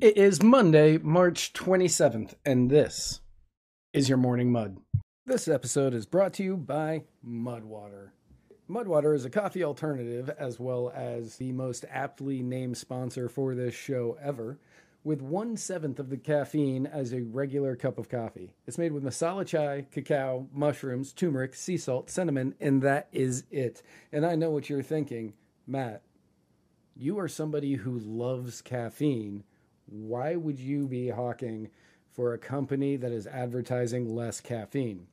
It is Monday, March 27th, and this is your Morning Mud. This episode is brought to you by Mudwater. Mudwater is a coffee alternative as well as the most aptly named sponsor for this show ever, with one seventh of the caffeine as a regular cup of coffee. It's made with masala chai, cacao, mushrooms, turmeric, sea salt, cinnamon, and that is it. And I know what you're thinking, Matt. You are somebody who loves caffeine why would you be hawking for a company that is advertising less caffeine?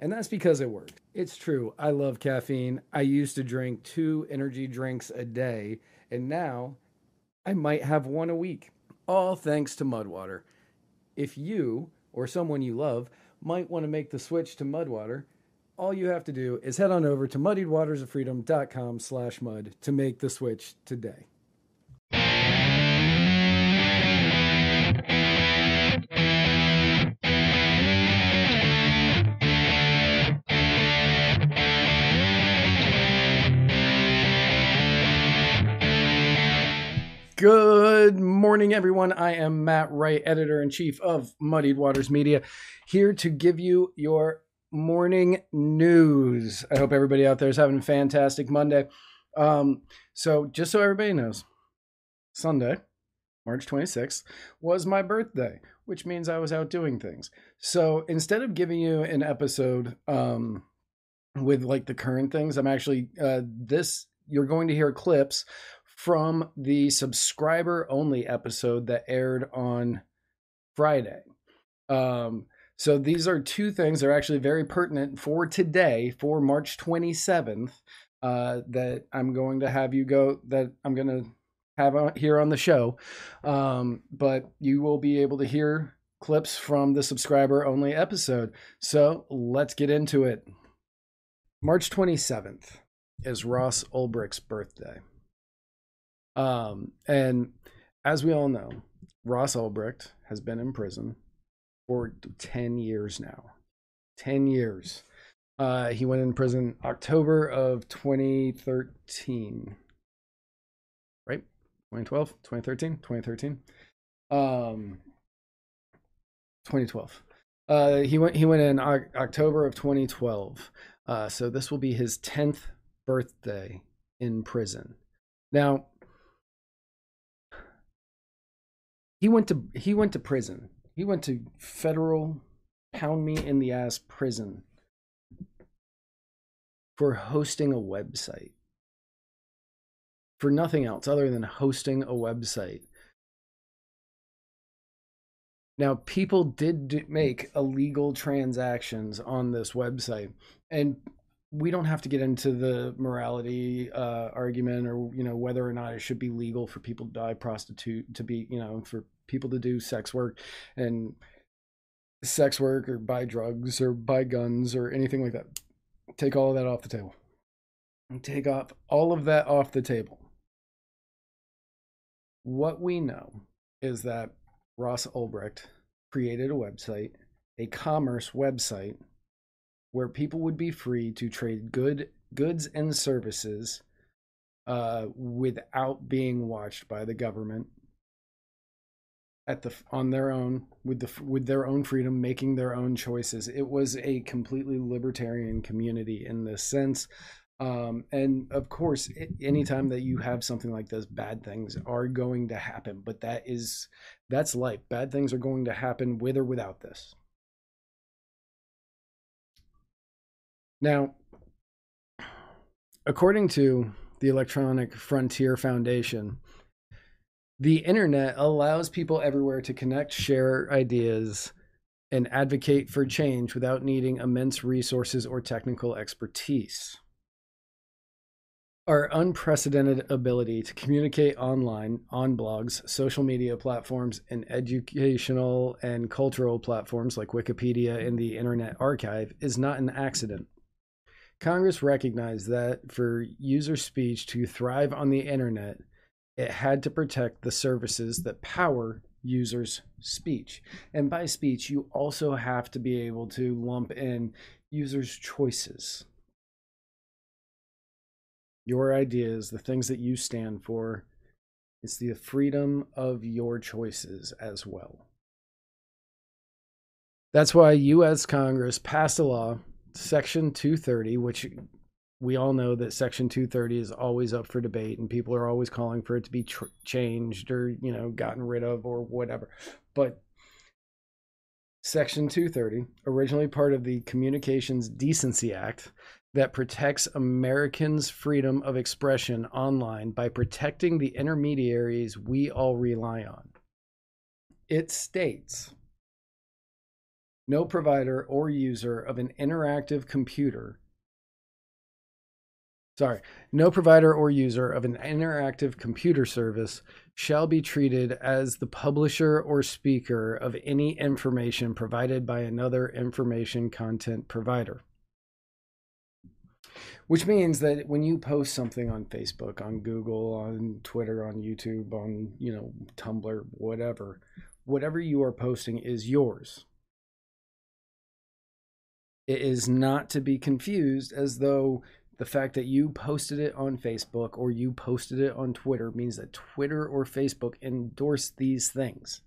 And that's because it worked. It's true. I love caffeine. I used to drink two energy drinks a day, and now I might have one a week. All thanks to Mudwater. If you or someone you love might want to make the switch to Mudwater, all you have to do is head on over to muddiedwatersoffreedom.com slash mud to make the switch today. Good morning, everyone. I am Matt Wright, editor in chief of Muddied Waters Media, here to give you your morning news. I hope everybody out there is having a fantastic Monday. Um, so, just so everybody knows, Sunday, March 26th, was my birthday, which means I was out doing things. So, instead of giving you an episode um, with like the current things, I'm actually, uh, this, you're going to hear clips from the subscriber only episode that aired on Friday. Um, so these are two things that are actually very pertinent for today, for March 27th, uh, that I'm going to have you go, that I'm going to have on, here on the show. Um, but you will be able to hear clips from the subscriber only episode. So let's get into it. March 27th is Ross Ulbricht's birthday. Um, and as we all know, Ross Ulbricht has been in prison for 10 years now. 10 years. Uh, he went in prison October of 2013. Right? 2012, 2013, 2013. Um, 2012. Uh, he went he went in October of 2012. Uh, so this will be his 10th birthday in prison. Now, he went to he went to prison. He went to federal pound me in the ass prison for hosting a website. For nothing else other than hosting a website. Now, people did make illegal transactions on this website, and we don't have to get into the morality uh, argument or you know whether or not it should be legal for people to buy prostitute to be you know for people to do sex work and sex work or buy drugs or buy guns or anything like that. Take all of that off the table. And take off all of that off the table. What we know is that Ross Ulbricht created a website, a commerce website, where people would be free to trade good goods and services uh, without being watched by the government at the on their own with the with their own freedom making their own choices. It was a completely libertarian community in this sense um, and of course anytime that you have something like this bad things are going to happen but that is that's life. Bad things are going to happen with or without this. Now according to the electronic frontier foundation the internet allows people everywhere to connect, share ideas, and advocate for change without needing immense resources or technical expertise. Our unprecedented ability to communicate online, on blogs, social media platforms, and educational and cultural platforms like Wikipedia and the Internet Archive is not an accident. Congress recognized that for user speech to thrive on the internet, it had to protect the services that power users' speech. And by speech, you also have to be able to lump in users' choices. Your ideas, the things that you stand for, it's the freedom of your choices as well. That's why US Congress passed a law, Section 230, which we all know that Section 230 is always up for debate and people are always calling for it to be tr- changed or, you know, gotten rid of or whatever. But Section 230, originally part of the Communications Decency Act, that protects Americans' freedom of expression online by protecting the intermediaries we all rely on. It states no provider or user of an interactive computer sorry, no provider or user of an interactive computer service shall be treated as the publisher or speaker of any information provided by another information content provider. Which means that when you post something on Facebook, on Google, on Twitter, on YouTube, on, you know, Tumblr, whatever, whatever you are posting is yours. It is not to be confused as though the fact that you posted it on Facebook or you posted it on Twitter means that Twitter or Facebook endorse these things.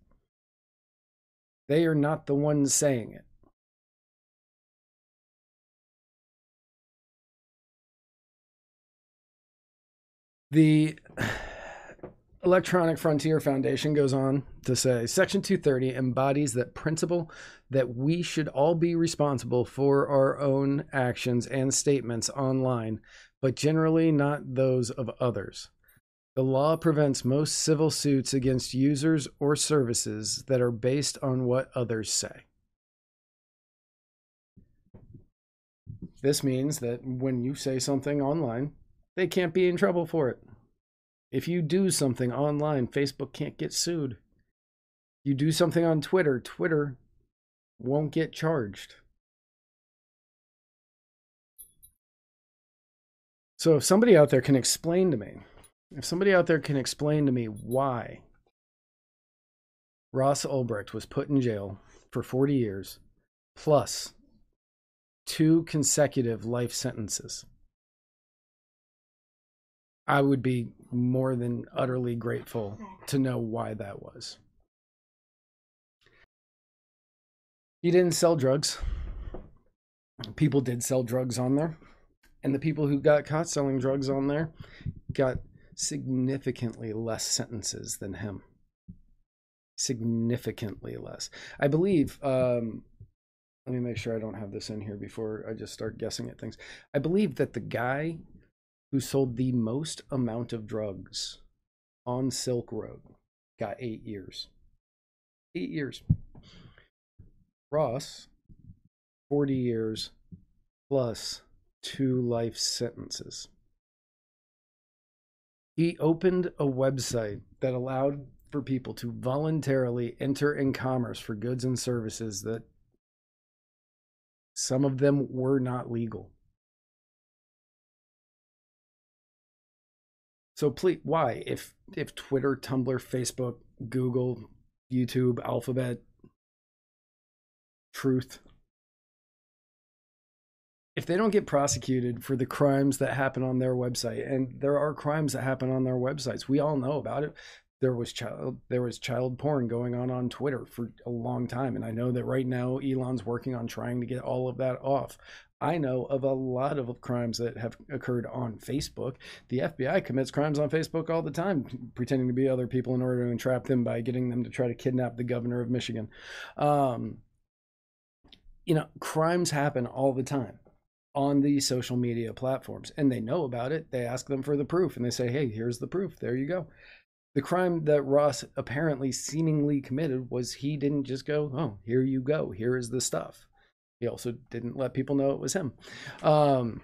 They are not the ones saying it. The Electronic Frontier Foundation goes on to say Section 230 embodies that principle that we should all be responsible for our own actions and statements online, but generally not those of others. The law prevents most civil suits against users or services that are based on what others say. This means that when you say something online, they can't be in trouble for it. If you do something online, Facebook can't get sued. You do something on Twitter, Twitter won't get charged. So if somebody out there can explain to me, if somebody out there can explain to me why Ross Ulbricht was put in jail for 40 years plus two consecutive life sentences I would be more than utterly grateful to know why that was. He didn't sell drugs. People did sell drugs on there. And the people who got caught selling drugs on there got significantly less sentences than him. Significantly less. I believe, um, let me make sure I don't have this in here before I just start guessing at things. I believe that the guy who sold the most amount of drugs on Silk Road, got eight years. Eight years. Ross, 40 years plus two life sentences. He opened a website that allowed for people to voluntarily enter in commerce for goods and services that some of them were not legal. So please, why? If if Twitter, Tumblr, Facebook, Google, YouTube, Alphabet, Truth, if they don't get prosecuted for the crimes that happen on their website, and there are crimes that happen on their websites, we all know about it. There was child there was child porn going on on Twitter for a long time, and I know that right now Elon's working on trying to get all of that off. I know of a lot of crimes that have occurred on Facebook. The FBI commits crimes on Facebook all the time, pretending to be other people in order to entrap them by getting them to try to kidnap the governor of Michigan. Um, you know, crimes happen all the time on these social media platforms, and they know about it. They ask them for the proof, and they say, "Hey, here's the proof. There you go." The crime that Ross apparently seemingly committed was he didn't just go, "Oh, here you go. Here is the stuff." He also didn't let people know it was him. Um,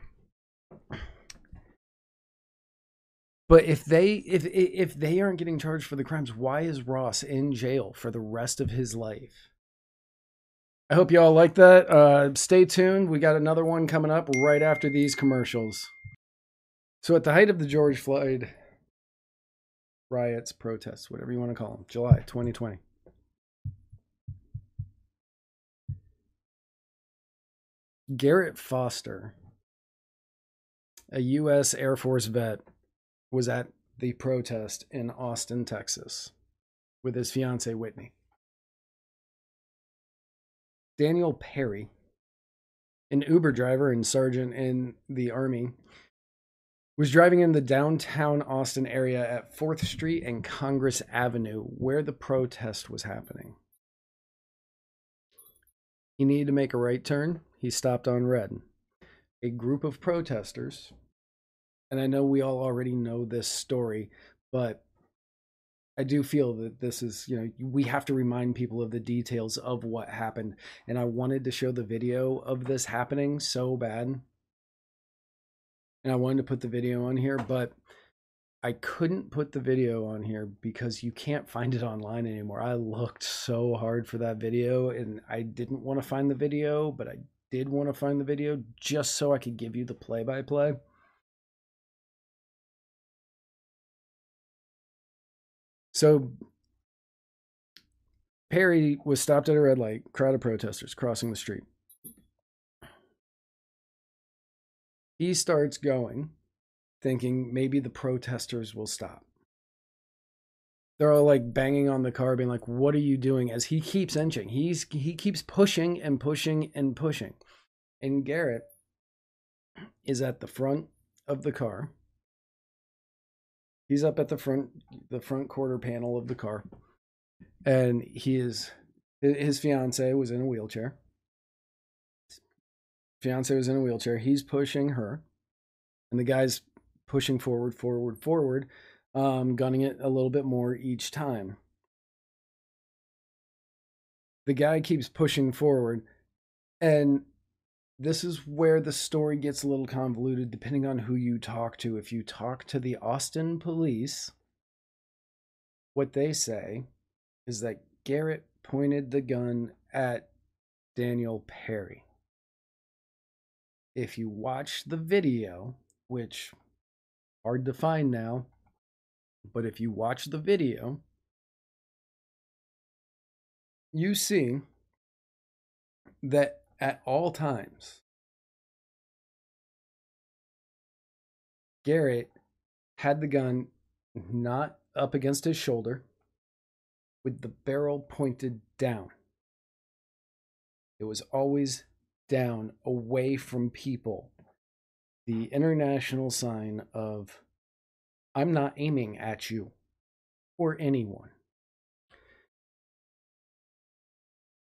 but if they if if they aren't getting charged for the crimes, why is Ross in jail for the rest of his life? I hope you all like that. Uh, stay tuned. We got another one coming up right after these commercials. So, at the height of the George Floyd riots, protests, whatever you want to call them, July 2020. Garrett Foster, a U.S. Air Force vet, was at the protest in Austin, Texas, with his fiancee Whitney. Daniel Perry, an Uber driver and sergeant in the Army, was driving in the downtown Austin area at 4th Street and Congress Avenue where the protest was happening. He needed to make a right turn. He stopped on red. A group of protesters, and I know we all already know this story, but I do feel that this is, you know, we have to remind people of the details of what happened. And I wanted to show the video of this happening so bad. And I wanted to put the video on here, but I couldn't put the video on here because you can't find it online anymore. I looked so hard for that video and I didn't want to find the video, but I did want to find the video just so I could give you the play by play. So Perry was stopped at a red light, crowd of protesters crossing the street. He starts going, thinking maybe the protesters will stop. They're all like banging on the car, being like, What are you doing? As he keeps inching. He's he keeps pushing and pushing and pushing. And Garrett is at the front of the car He's up at the front the front quarter panel of the car, and he is his fiance was in a wheelchair. Fiance was in a wheelchair. He's pushing her, and the guy's pushing forward, forward, forward, um, gunning it a little bit more each time. The guy keeps pushing forward, and this is where the story gets a little convoluted depending on who you talk to. If you talk to the Austin police, what they say is that Garrett pointed the gun at Daniel Perry. If you watch the video, which hard to find now, but if you watch the video, you see that at all times. Garrett had the gun not up against his shoulder with the barrel pointed down. It was always down, away from people. The international sign of, I'm not aiming at you or anyone.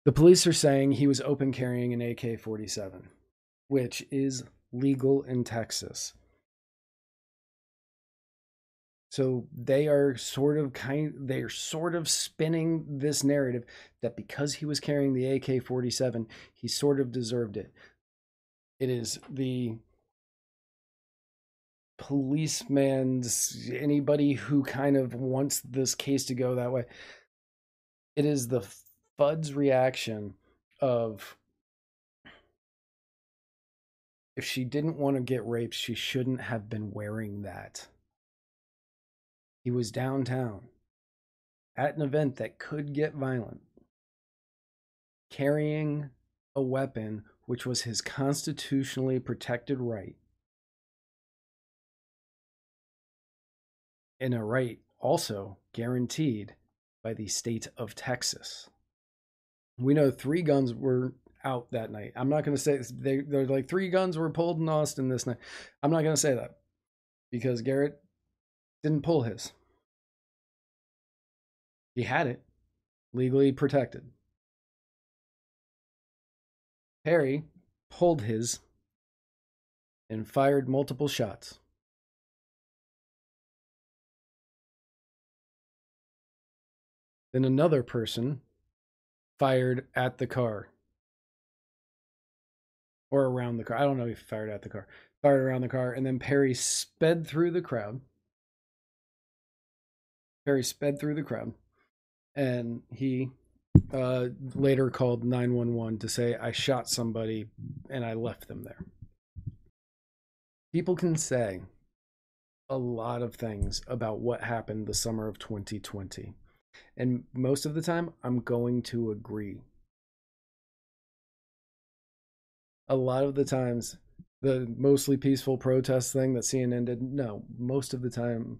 The police are saying he was open carrying an AK 47, which is legal in Texas. So they are sort of kind they're sort of spinning this narrative that because he was carrying the AK-47, he sort of deserved it. It is the policeman's anybody who kind of wants this case to go that way. It is the Bud's reaction of if she didn't want to get raped, she shouldn't have been wearing that. He was downtown at an event that could get violent, carrying a weapon, which was his constitutionally protected right, and a right also guaranteed by the state of Texas. We know three guns were out that night. I'm not going to say they, they're like three guns were pulled in Austin this night. I'm not going to say that because Garrett didn't pull his. He had it legally protected. Perry pulled his and fired multiple shots. Then another person fired at the car or around the car. I don't know if he fired at the car. Fired around the car, and then Perry sped through the crowd. Perry sped through the crowd, and he uh, later called 911 to say, I shot somebody and I left them there. People can say a lot of things about what happened the summer of 2020. And most of the time, I'm going to agree. A lot of the times, the mostly peaceful protest thing that CNN did, no, most of the time,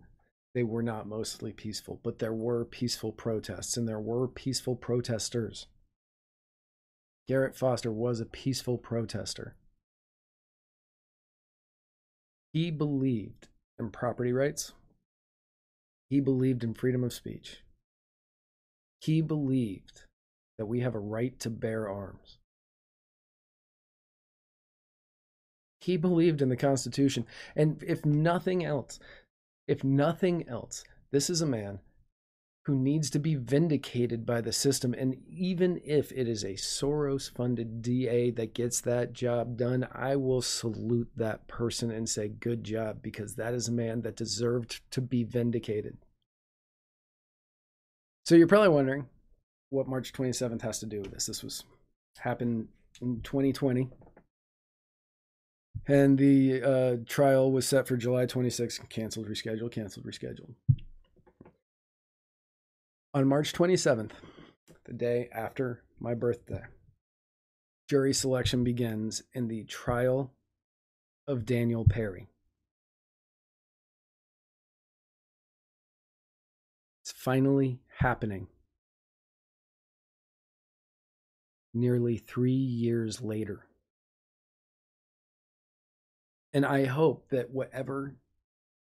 they were not mostly peaceful, but there were peaceful protests and there were peaceful protesters. Garrett Foster was a peaceful protester. He believed in property rights. He believed in freedom of speech. He believed that we have a right to bear arms. He believed in the Constitution. And if nothing else, if nothing else, this is a man who needs to be vindicated by the system. And even if it is a Soros funded DA that gets that job done, I will salute that person and say, good job, because that is a man that deserved to be vindicated. So you're probably wondering what March 27th has to do with this. This was happened in 2020. And the uh, trial was set for July 26th, canceled, rescheduled, canceled, rescheduled. On March 27th, the day after my birthday, jury selection begins in the trial of Daniel Perry. It's finally happening. Nearly three years later. And I hope that whatever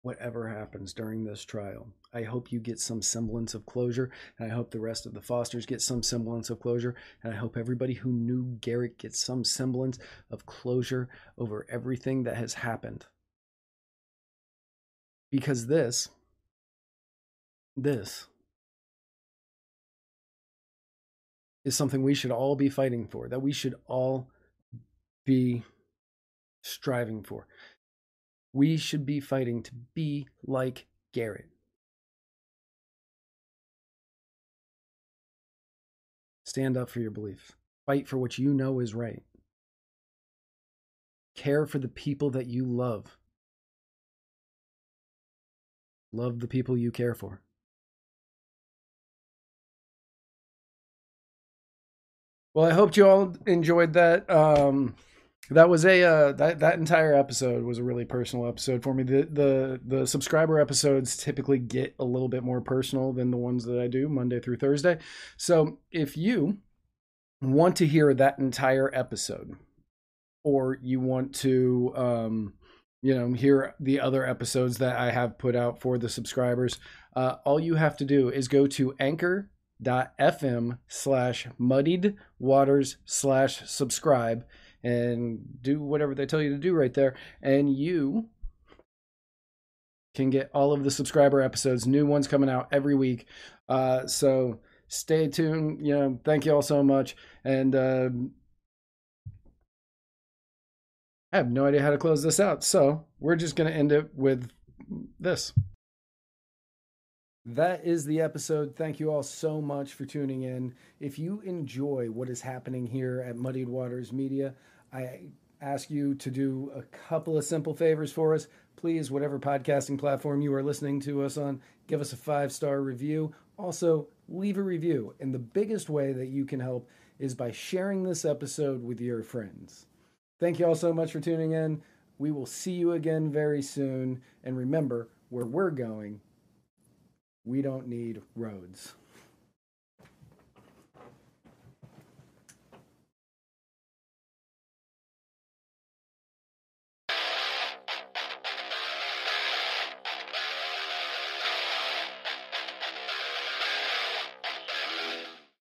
whatever happens during this trial, I hope you get some semblance of closure, and I hope the rest of the Fosters get some semblance of closure, and I hope everybody who knew Garrett gets some semblance of closure over everything that has happened. Because this, this is something we should all be fighting for, that we should all be striving for. We should be fighting to be like Garrett. Stand up for your beliefs. Fight for what you know is right. Care for the people that you love. Love the people you care for. Well, I hope you all enjoyed that. Um, that was a uh, that that entire episode was a really personal episode for me. The the the subscriber episodes typically get a little bit more personal than the ones that I do Monday through Thursday. So if you want to hear that entire episode, or you want to um, you know hear the other episodes that I have put out for the subscribers, uh, all you have to do is go to anchor.fm slash muddied waters slash subscribe and do whatever they tell you to do right there. And you can get all of the subscriber episodes, new ones coming out every week. Uh, so stay tuned. You know, thank you all so much. And uh, I have no idea how to close this out. So we're just going to end it with this. That is the episode. Thank you all so much for tuning in. If you enjoy what is happening here at Muddied Waters Media, I ask you to do a couple of simple favors for us. Please, whatever podcasting platform you are listening to us on, give us a five star review. Also, leave a review. And the biggest way that you can help is by sharing this episode with your friends. Thank you all so much for tuning in. We will see you again very soon. And remember, where we're going, we don't need roads.